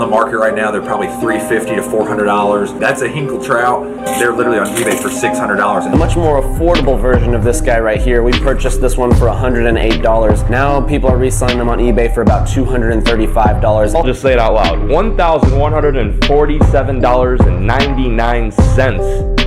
On the market right now, they're probably 350 to $400. That's a Hinkle trout. They're literally on eBay for $600. A much more affordable version of this guy right here. We purchased this one for $108. Now people are reselling them on eBay for about $235. I'll just say it out loud. $1,147.99.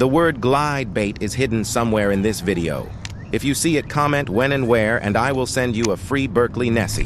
The word glide bait is hidden somewhere in this video. If you see it, comment when and where, and I will send you a free Berkley Nessie.